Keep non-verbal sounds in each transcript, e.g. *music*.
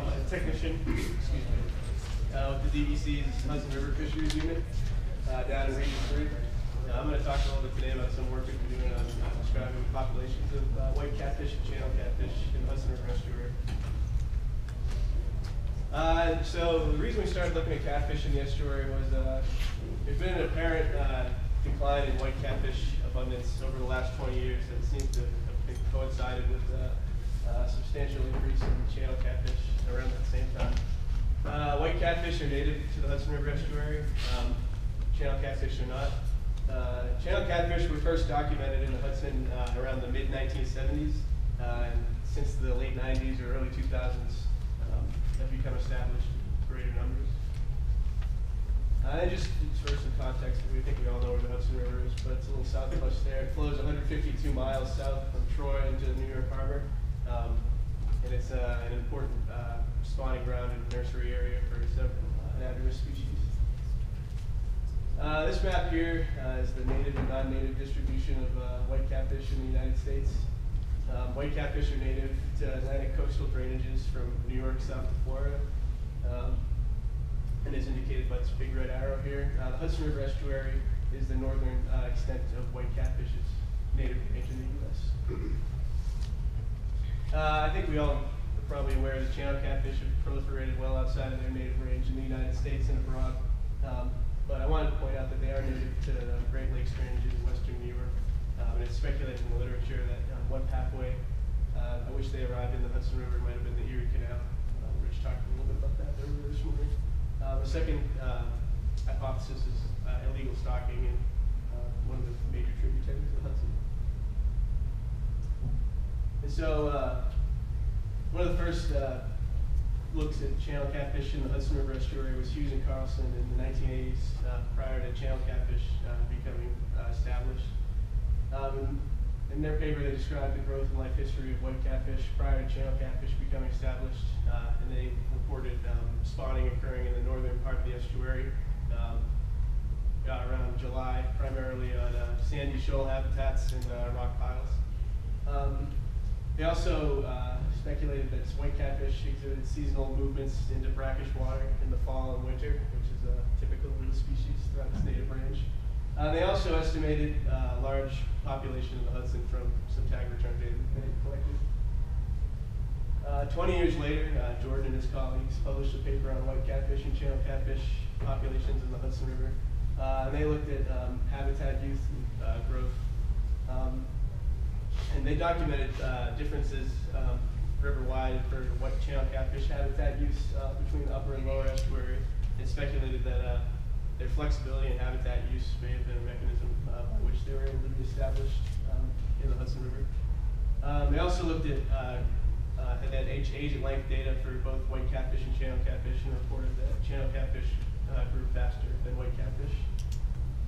a technician, *coughs* excuse me, uh, with the DEC's Hudson River Fisheries Unit, uh, down in Region Three. Uh, I'm gonna talk a little bit today about some work we've been doing on uh, describing populations of uh, white catfish and channel catfish in the Hudson River estuary. Uh, so the reason we started looking at catfish in the estuary was uh, there's been an apparent uh, decline in white catfish abundance over the last 20 years that seems to have coincided with substantial increase in channel catfish around that same time. Uh, white catfish are native to the Hudson River estuary. Um, channel catfish are not. Uh, channel catfish were first documented in the Hudson uh, around the mid 1970s, uh, and since the late 90s or early 2000s, um, have become established in greater numbers. Uh, and just for some context, we think we all know where the Hudson River is, but it's a little south of us there. It flows 152 miles south from Troy into New York Harbor, um, and it's uh, an important uh, spawning ground and nursery area for several uh, anadromous species. Uh, this map here uh, is the native and non-native distribution of white catfish in the United States. Um, white catfish are native to Atlantic coastal drainages from New York south to Florida. Um, and is indicated by this big red arrow here. Uh, the Hudson River estuary is the northern uh, extent of white catfish's native range in the U.S. Uh, I think we all are probably aware that channel catfish have proliferated well outside of their native range in the United States and abroad. Um, but I wanted to point out that they are native to the Great Lakes range in western New York. Um, and it's speculated in the literature that um, one pathway uh, by which they arrived in the Hudson River might have been the Erie Canal. Uh, Rich talked a little bit about that earlier this morning. Uh, the second uh, hypothesis is uh, illegal stocking in uh, one of the major tributaries of the Hudson. And so, uh, one of the first uh, looks at channel catfish in the Hudson River estuary was Hughes and Carlson in the 1980s, uh, prior to channel catfish uh, becoming uh, established. Um, in their paper, they described the growth and life history of white catfish prior to channel catfish becoming established, uh, and they reported um, spawning occurring in the northern part of the estuary um, around July, primarily on sandy shoal habitats and rock piles. Um, they also uh, speculated that white catfish exhibited seasonal movements into brackish water in the fall and winter, which is uh, typical of the species throughout its native range. Uh, they also estimated uh, large population in the Hudson from some tag return data that they collected. Uh, 20 years later, uh, Jordan and his colleagues published a paper on white catfish and channel catfish populations in the Hudson River. Uh, and they looked at um, habitat use and uh, growth. Um, and they documented uh, differences um, river-wide for white channel catfish habitat use uh, between the upper and lower estuary, and speculated that uh, their flexibility and habitat use may have been a mechanism uh, by which they were able to be established um, in the Hudson River. Um, they also looked at uh, uh, had age, age and length data for both white catfish and channel catfish, and reported that channel catfish grew faster than white catfish.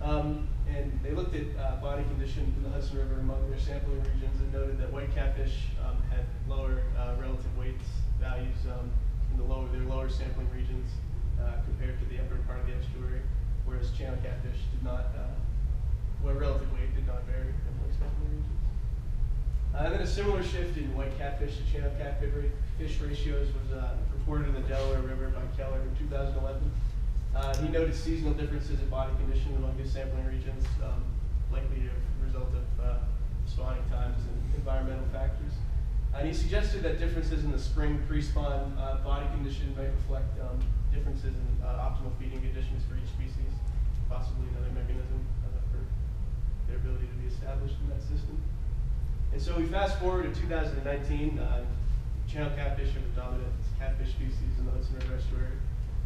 Um, and they looked at uh, body condition in the Hudson River among their sampling regions and noted that white catfish um, had lower uh, relative weights values um, in the lower their lower sampling regions uh, compared to the upper part of the estuary, whereas channel catfish did not, uh, where relative weight did not vary in most sampling regions. Uh, and then a similar shift in white catfish to channel catfish fish ratios was uh, reported in the Delaware River by Keller in 2011. Uh, he noted seasonal differences in body condition among his sampling regions, um, likely a result of uh, spawning times and environmental factors. And he suggested that differences in the spring pre-spawn uh, body condition might reflect um, differences in uh, optimal feeding conditions for each species, possibly another mechanism uh, for their ability to be established in that system. And so we fast forward to 2019, uh, channel catfish are the dominant catfish species in the Hudson River estuary.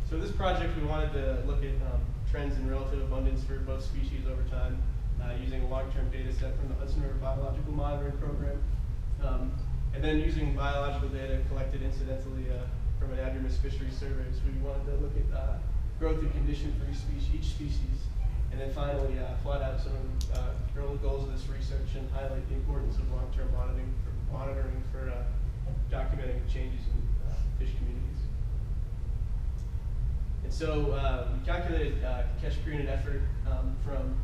So this project, we wanted to look at um, trends in relative abundance for both species over time uh, using a long-term data set from the Hudson River Biological Monitoring Program. Um, and then using biological data collected incidentally uh, from anadromous fisheries surveys, we wanted to look at uh, growth and condition for each species, each species. And then finally, uh, plot out some uh, early goals of this research and highlight the importance of long-term monitoring for, monitoring for uh, documenting changes in fish communities. And so we calculated catch per unit effort um, from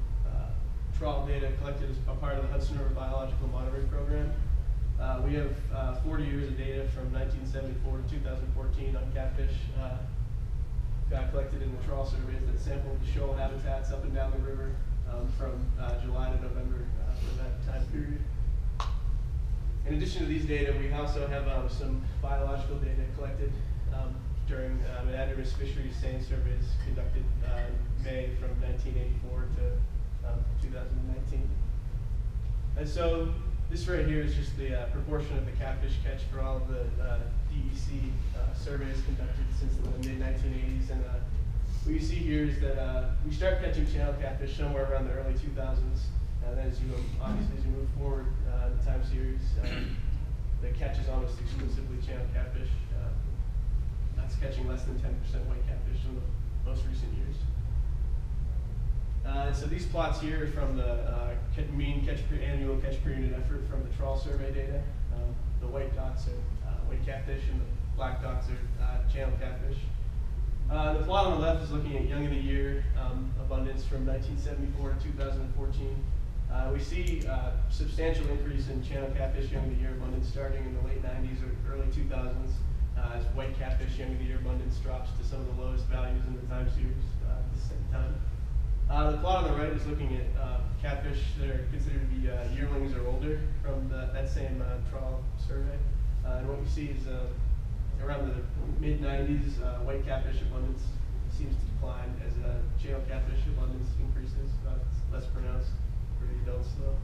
trawl data collected as a part of the Hudson River Biological Monitoring Program. Uh, we have uh, 40 years of data from 1974 to 2014 on catfish. Uh, got collected in the trawl surveys that sampled the shoal habitats up and down the river um, from uh, July to November uh, for that time period. In addition to these data, we also have um, some biological data collected um, during um, anadromous fisheries seine surveys conducted uh, May from 1984 to um, 2019. And so this right here is just the uh, proportion of the catfish catch for all of the uh, DEC uh, surveys conducted since the mid 1980s. And uh, what you see here is that uh, we start catching channel catfish somewhere around the early 2000s. And then as you obviously as you move forward uh, in the time series, um, the catch is almost exclusively channel catfish. Uh, that's catching less than 10% white catfish in the most recent years. Uh, so these plots here are from the uh, mean catch per annual catch per unit effort from the trawl survey data. Um, the white dots are uh, white catfish and the black dots are uh, channel catfish. Uh, the plot on the left is looking at young of the year um, abundance from 1974 to 2014. Uh, we see uh, substantial increase in channel catfish young of the year abundance starting in the late 90s or early 2000s uh, as white catfish young of the year abundance drops to some of the lowest values in the time series at the same time. Uh, the plot on the right is looking at uh, catfish that are considered to be uh, yearlings or older from the, that same uh, trawl survey. Uh, and what we see is uh, around the mid 90s, uh, white catfish abundance seems to decline as channel catfish abundance increases. It's less pronounced for the adults though.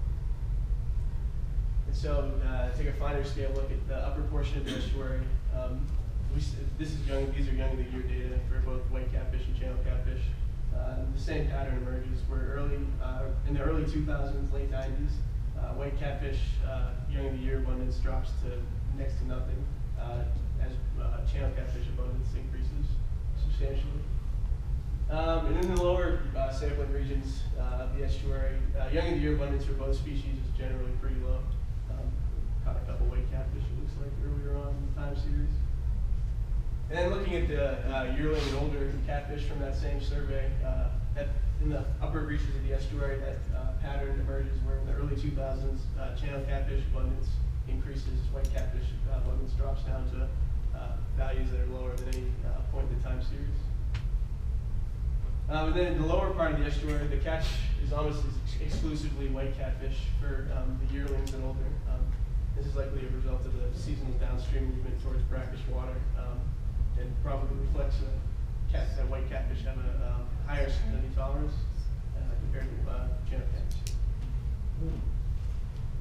And so, take a finer scale look at the upper portion of the estuary. Um, we, this is young, these are young of the year data for both white catfish and channel catfish. Uh, the same pattern emerges where early, uh, in the early 2000s, late 90s, uh, white catfish uh, young of the year abundance drops to next to nothing as channel catfish abundance increases substantially. Um, and in the lower uh, sampling regions uh, of the estuary, uh, young of the year abundance for both species is generally pretty low. Um, caught a couple white catfish, it looks like, earlier on in the time series. And then looking at the uh, yearling and older catfish from that same survey, uh, at, in the upper reaches of the estuary, that uh, pattern emerges where in the early 2000s, uh, channel catfish abundance increases, white catfish uh, abundance drops down to uh, values that are lower than any point in the time series. Um, and then in the lower part of the estuary, the catch is almost ex- exclusively white catfish for um, the yearlings and older. Um, this is likely a result of the seasonal downstream movement towards brackish water, and probably reflects that cat, that white catfish have a um, higher salinity tolerance uh, compared to uh, channel catfish.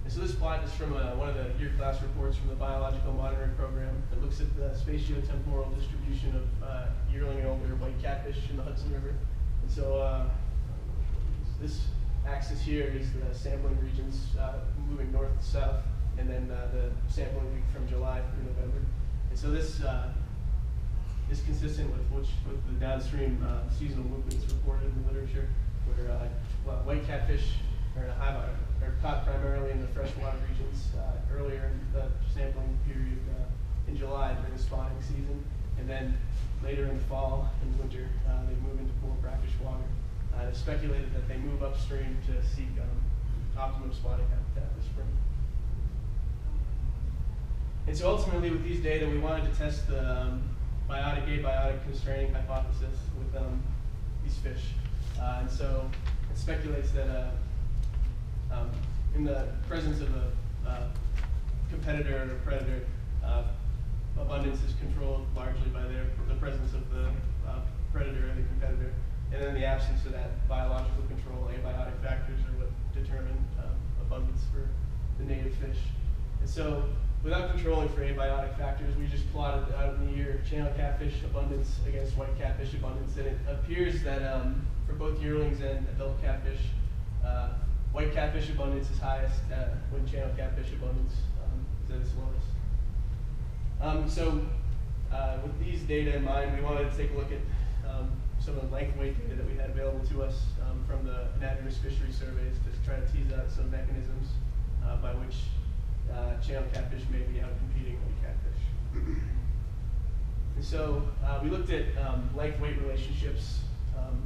And so this plot is from uh, one of the year class reports from the biological monitoring program that looks at the spatiotemporal distribution of uh, yearling and older white catfish in the Hudson River. And so uh, this axis here is the sampling regions uh, moving north to south, and then uh, the sampling week from July through November. And so this uh, is consistent with which with the downstream uh, seasonal movements reported in the literature, where uh, white catfish are, in a high, are caught primarily in the freshwater regions uh, earlier in the sampling period uh, in July during the spawning season, and then later in the fall and winter uh, they move into more brackish water. Uh, it's speculated that they move upstream to seek um, optimum spawning habitat this spring. And so ultimately, with these data, we wanted to test the um, biotic abiotic constraining hypothesis with um, these fish. Uh, and so it speculates that uh, um, in the presence of a uh, competitor or predator, abundance is controlled largely by their, the presence of the uh, predator or the competitor. And then the absence of that biological control, abiotic factors are what determine um, abundance for the native fish. And so without controlling for abiotic factors, we just plotted out in the year channel catfish abundance against white catfish abundance. And it appears that um, for both yearlings and adult catfish, uh, white catfish abundance is highest uh, when channel catfish abundance um, is at its lowest. Um, so uh, with these data in mind, we wanted to take a look at um, some of the length weight data that we had available to us um, from the anadromous fishery surveys to try to tease out some mechanisms uh, by which channel catfish may be out competing white catfish. And so uh, we looked at um, length weight relationships um,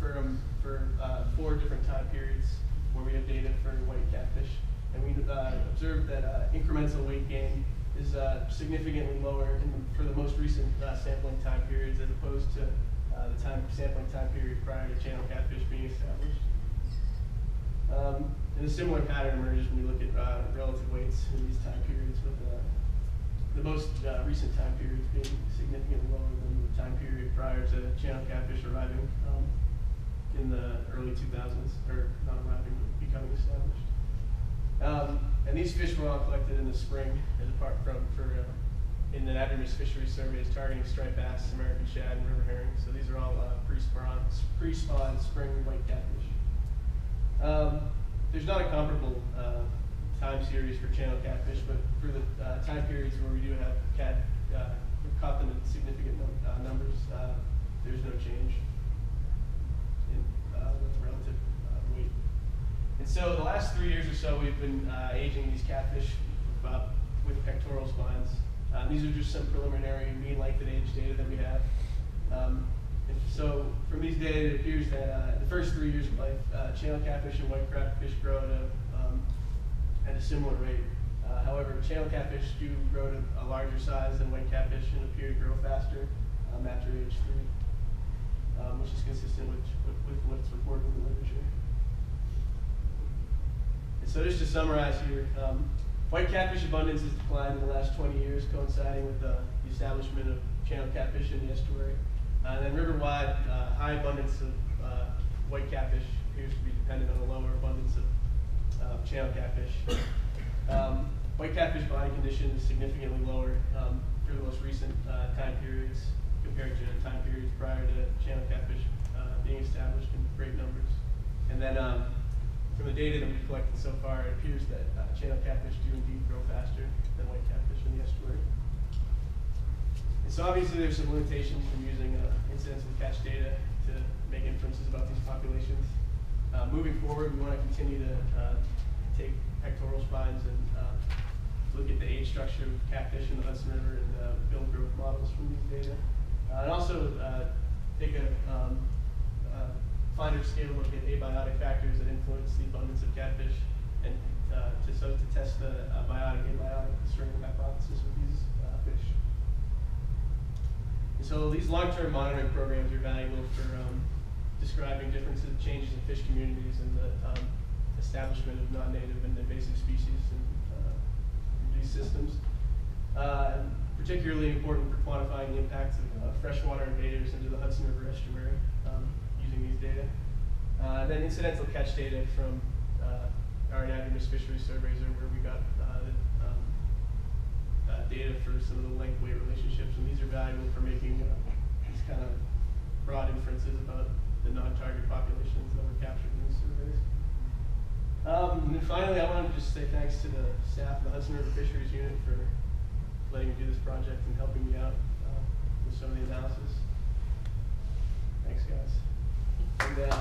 for, um, for uh, four different time periods where we have data for white catfish. And we uh, observed that uh, incremental weight gain is uh, significantly lower the, for the most recent uh, sampling time periods as opposed to the time sampling time period prior to channel catfish being established. And a similar pattern emerges when we look at uh, relative weights in these time periods, with uh, the most uh, recent time periods being significantly lower than the time period prior to channel catfish arriving um, in the early 2000s, or not arriving, but becoming established. Um, and these fish were all collected in the spring as apart from for uh, in the anadromous fishery surveys targeting striped bass, American shad, and river herring. So these are all uh, pre-spawn, pre-spawn spring white catfish. Um, there's not a comparable uh, time series for channel catfish, but for the uh, time periods where we do have cat, uh, caught them in significant num- uh, numbers, uh, there's no change in uh, relative weight. And so the last three years or so, we've been aging these catfish with pectoral spines. These are just some preliminary mean length and age data that we have. Um, so from these data, it appears that uh, the first three years of life, uh, channel catfish and white catfish grow at a, um, at a similar rate. Uh, however, channel catfish do grow to a larger size than white catfish and appear to grow faster um, after age three, um, which is consistent with, with, with what's reported in the literature. And so just to summarize here, um, white catfish abundance has declined in the last 20 years, coinciding with the establishment of channel catfish in the estuary. Uh, and then river-wide, uh, high abundance of uh, white catfish appears to be dependent on a lower abundance of uh, channel catfish. Um, white catfish body condition is significantly lower um, for the most recent uh, time periods compared to time periods prior to channel catfish uh, being established in great numbers. And then um, from the data that we've collected so far, it appears that uh, channel catfish do indeed grow faster than white catfish in the estuary. And so obviously there's some limitations from using uh, incidental catch data to make inferences about these populations. Uh, moving forward, we want to continue to uh, take pectoral spines and uh, look at the age structure of catfish in the Hudson River and uh, build growth models from these data. Uh, and also take a um, finer scale look at abiotic factors that influence the abundance of catfish and to, so to test the biotic abiotic constraining hypothesis with these fish. And so these long-term monitoring programs are valuable for um, describing differences, changes in fish communities and the um, establishment of non-native and invasive species in uh, these systems. Uh, particularly important for quantifying the impacts of uh, freshwater invaders into the Hudson River estuary um, using these data. Uh, then incidental catch data from uh, our anadromous fisheries surveys are where we got data for some of the length weight relationships, and these are valuable for making uh, these kind of broad inferences about the non-target populations that were captured in these surveys. Um, and finally, I want to just say thanks to the staff of the Hudson River Fisheries Unit for letting me do this project and helping me out uh, with some of the analysis. Thanks, guys. And, uh,